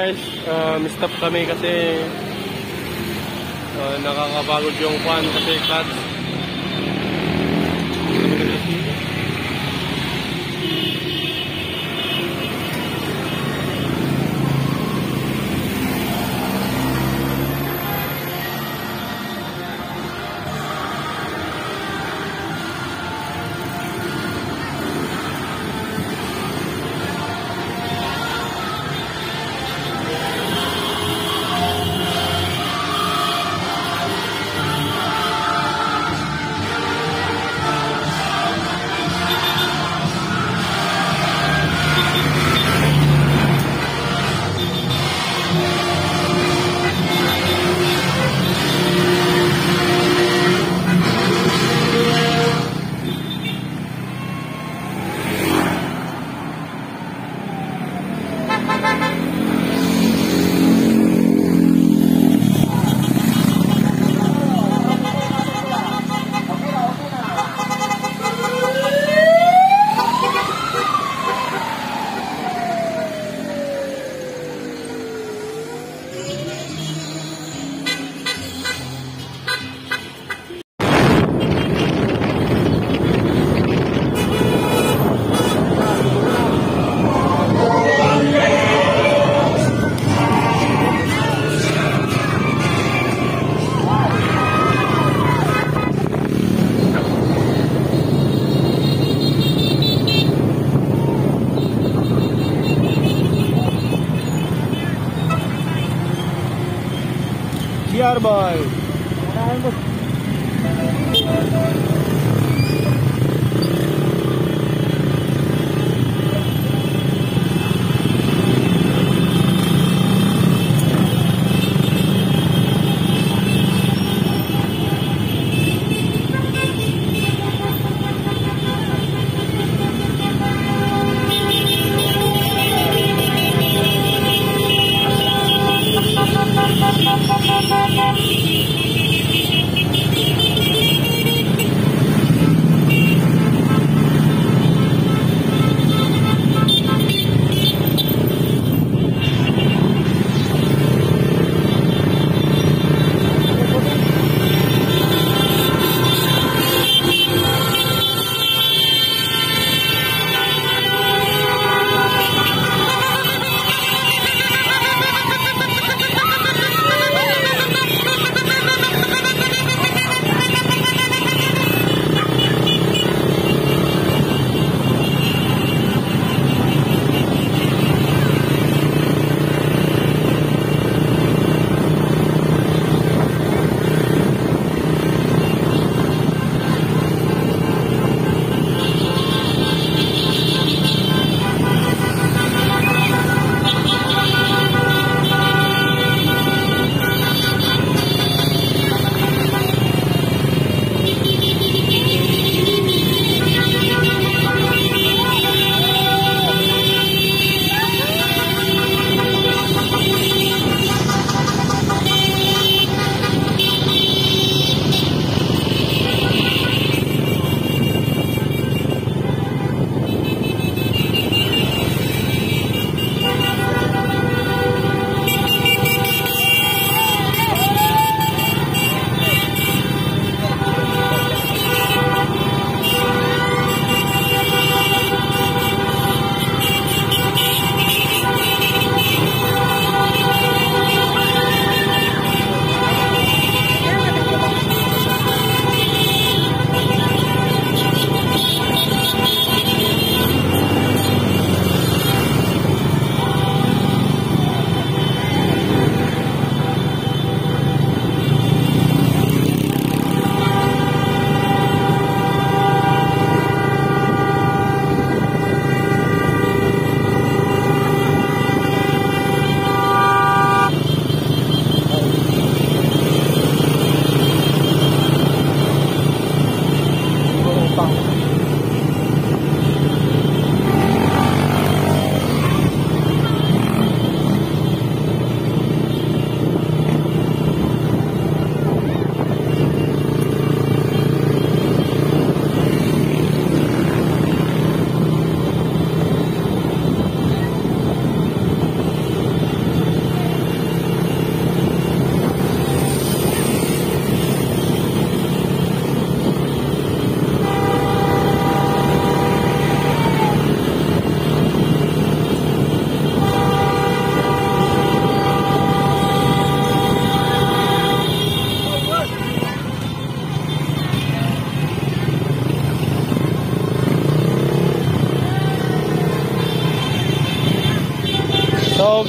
guys, um, stop kami kasi uh, nakakapagod yung fan kasi clutch. Boy.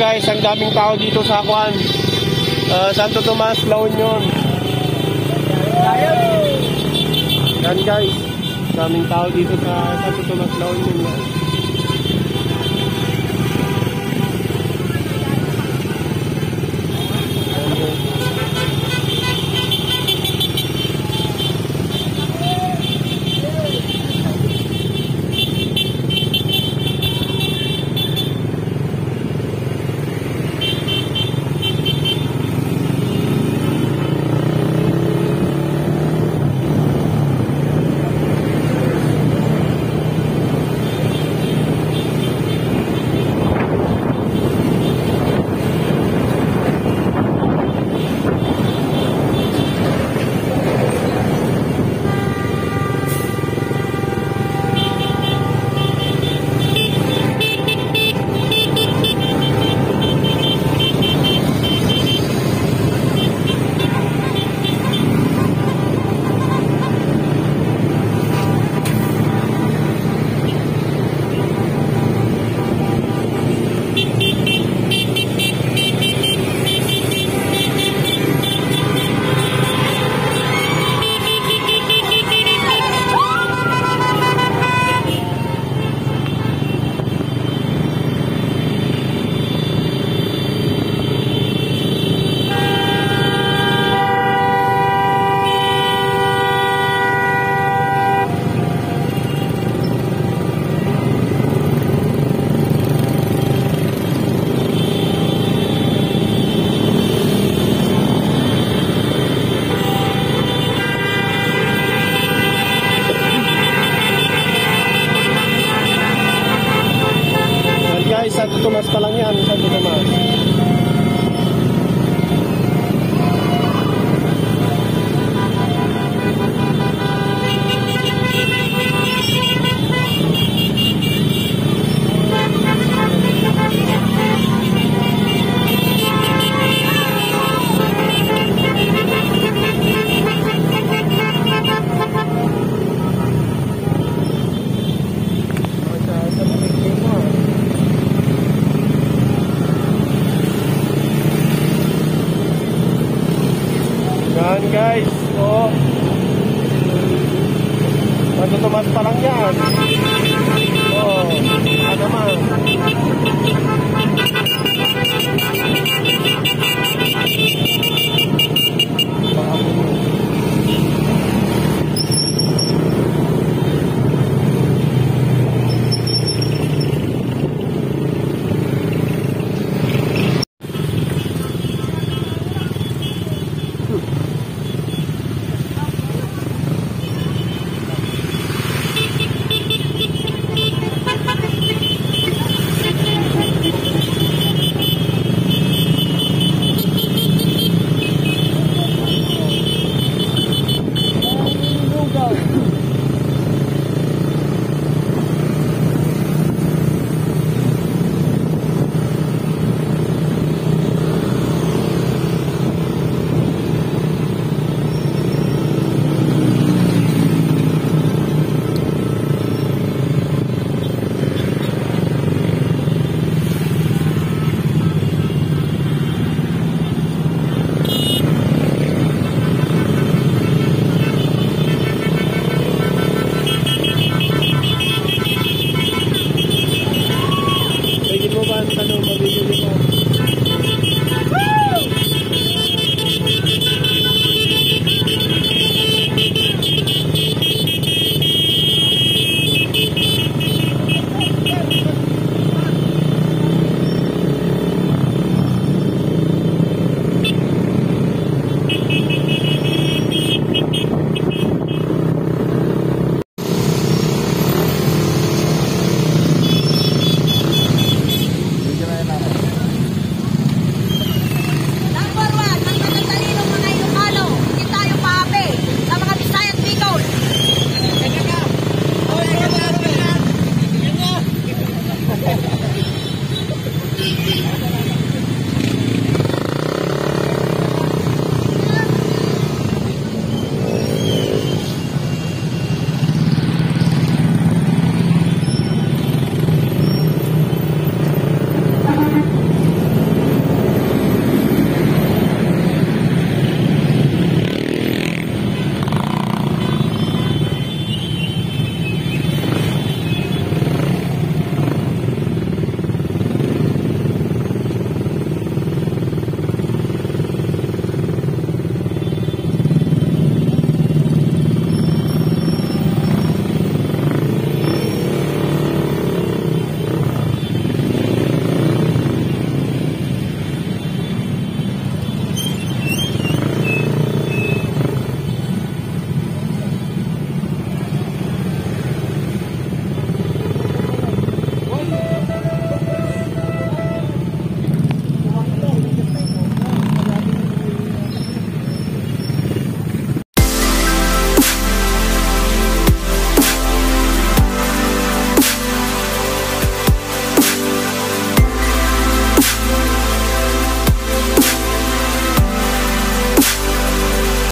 Guys, ang daming tao dito sa Kwan. Ah, Santo Tomas, La Union. Yan guys, daming tao dito sa Santo Tomas, La Union. guys.